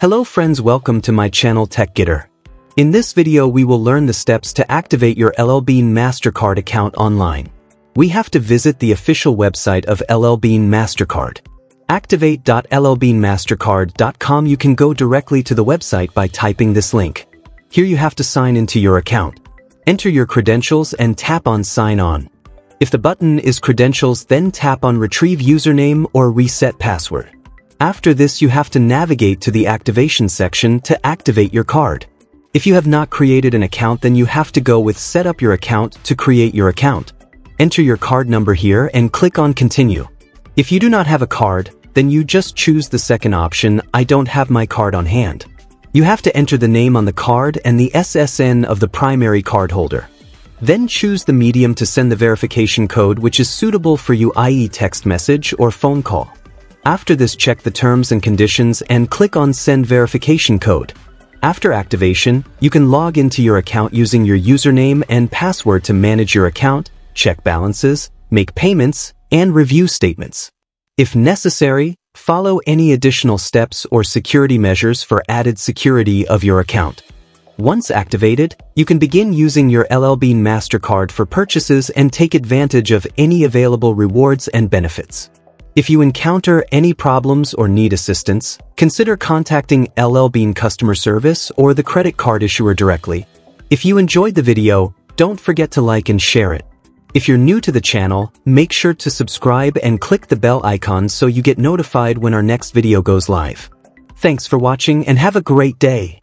Hello friends welcome to my channel TechGitter. In this video we will learn the steps to activate your LLbean MasterCard account online. We have to visit the official website of LLbean MasterCard. Activate.llbeanmastercard.com You can go directly to the website by typing this link. Here you have to sign into your account. Enter your credentials and tap on Sign On. If the button is Credentials then tap on Retrieve Username or Reset Password. After this you have to navigate to the Activation section to activate your card. If you have not created an account then you have to go with Set up your account to create your account. Enter your card number here and click on Continue. If you do not have a card, then you just choose the second option, I don't have my card on hand. You have to enter the name on the card and the SSN of the primary card holder. Then choose the medium to send the verification code which is suitable for you i.e. text message or phone call. After this check the terms and conditions and click on send verification code. After activation, you can log into your account using your username and password to manage your account, check balances, make payments, and review statements. If necessary, follow any additional steps or security measures for added security of your account. Once activated, you can begin using your LLbean MasterCard for purchases and take advantage of any available rewards and benefits. If you encounter any problems or need assistance, consider contacting LLbean customer service or the credit card issuer directly. If you enjoyed the video, don't forget to like and share it. If you're new to the channel, make sure to subscribe and click the bell icon so you get notified when our next video goes live. Thanks for watching and have a great day.